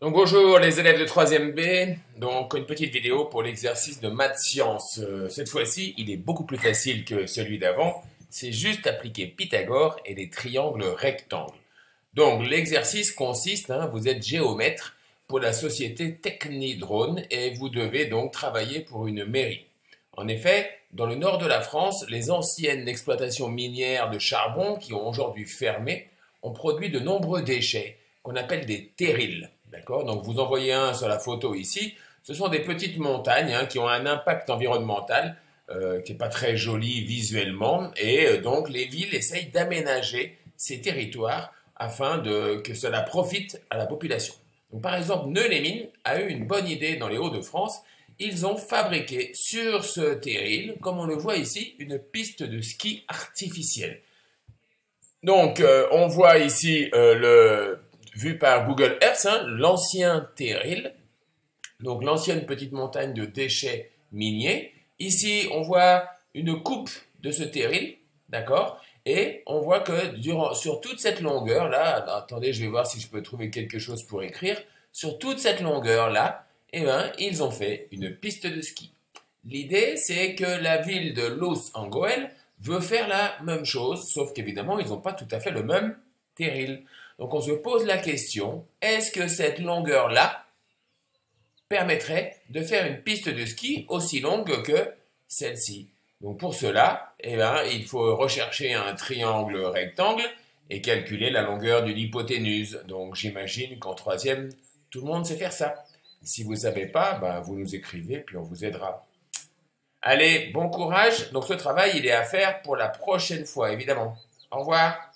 Donc bonjour les élèves de 3e B, donc une petite vidéo pour l'exercice de maths sciences. Euh, cette fois-ci, il est beaucoup plus facile que celui d'avant, c'est juste appliquer Pythagore et les triangles rectangles. Donc l'exercice consiste, hein, vous êtes géomètre pour la société Technidrone et vous devez donc travailler pour une mairie. En effet, dans le nord de la France, les anciennes exploitations minières de charbon qui ont aujourd'hui fermé ont produit de nombreux déchets qu'on appelle des terrils. D'accord? Donc vous en voyez un sur la photo ici. Ce sont des petites montagnes hein, qui ont un impact environnemental euh, qui n'est pas très joli visuellement. Et euh, donc les villes essayent d'aménager ces territoires afin que cela profite à la population. Donc, par exemple, Neulémine a eu une bonne idée dans les Hauts-de-France. Ils ont fabriqué sur ce terril, comme on le voit ici, une piste de ski artificielle. Donc, euh, on voit ici le vu par Google Earth, hein, l'ancien terril, donc l'ancienne petite montagne de déchets miniers. Ici, on voit une coupe de ce terril, d'accord? Et on voit que durant, sur toute cette longueur-là, attendez, je vais voir si je peux trouver quelque chose pour écrire, sur toute cette longueur-là, eh ben, ils ont fait une piste de ski. L'idée, c'est que la ville de Los Angeles veut faire la même chose, sauf qu'évidemment, ils n'ont pas tout à fait le même terril. Donc on se pose la question, est-ce que cette longueur-là permettrait de faire une piste de ski aussi longue que celle-ci? Donc pour cela, eh ben, il faut rechercher un triangle rectangle et calculer la longueur de l'hypoténuse. Donc j'imagine qu'en troisième, tout le monde sait faire ça. Si vous ne savez pas, ben, vous nous écrivez, puis on vous aidera. Allez, bon courage. Donc ce travail, il est à faire pour la prochaine fois, évidemment. Au revoir.